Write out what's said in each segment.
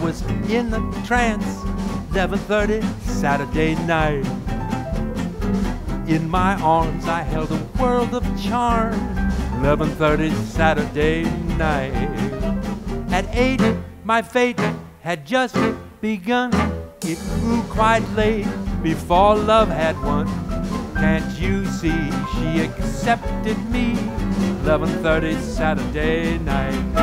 was in a trance. 11:30 Saturday night. In my arms I held a world of charm. 11:30 Saturday night. At eight, my fate had just begun. It grew quite late before love had won. Can't you see she accepted me? 11:30 Saturday night.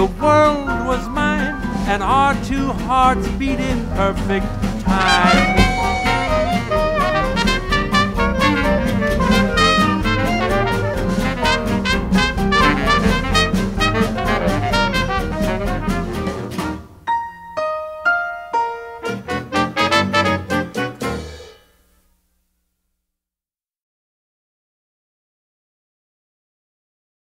The world was mine, and our two hearts beat in perfect time.